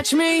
Watch me